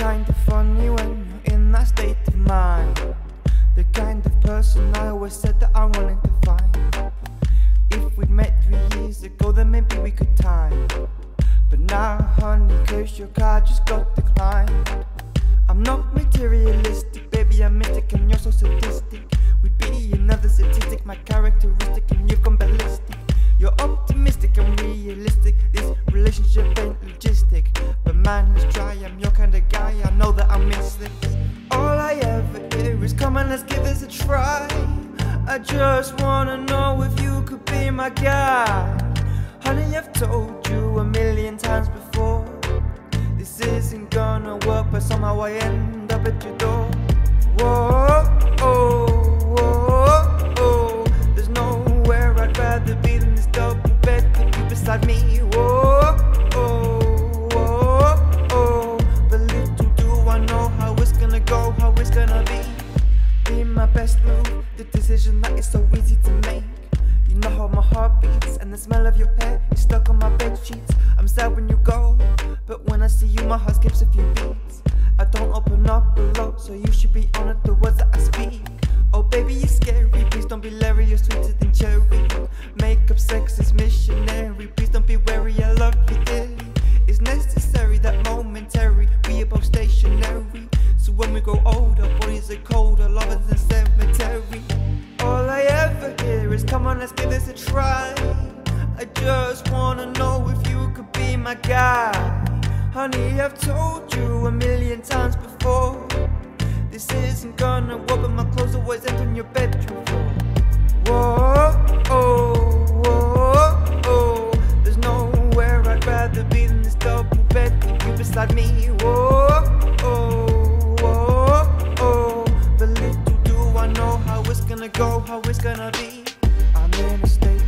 kind of funny when you're in that state of mind. The kind of person I always said that I wanted to find. If we'd met three years ago, then maybe we could time. But now, honey, cause your card just got declined. I'm not materialistic, baby, I'm mystic, and you're so sadistic. We'd be another statistic, my characteristic, and you've gone ballistic. You're optimistic and realistic. This relationship ain't logistic, man, let's. I'm your kind of guy. I know that I miss this. All I ever hear is come on, let's give this a try. I just wanna know if you could be my guy. Honey, I've told you a million times before. This isn't gonna work, but somehow I end up at your door. Whoa, oh, whoa, oh. There's nowhere I'd rather be than this double bed with you beside me. Move, the decision that is so easy to make. You know how my heart beats, and the smell of your hair is stuck on my bed sheets. I'm sad when you go, but when I see you, my heart skips a few beats. I don't open up lot, so you should be honored the words that I speak. Oh, baby, you're scary. Please don't be Larry, you're sweeter than cherry. Makeup sex is missionary. Come on, let's give this a try. I just wanna know if you could be my guy. Honey, I've told you a million times before. This isn't gonna work, but my clothes always end on your bedroom floor. Whoa, oh, whoa, oh. There's nowhere I'd rather be than this double bed with you beside me. Whoa, oh, whoa, oh. But little do I know how it's gonna go, how it's gonna be mistake.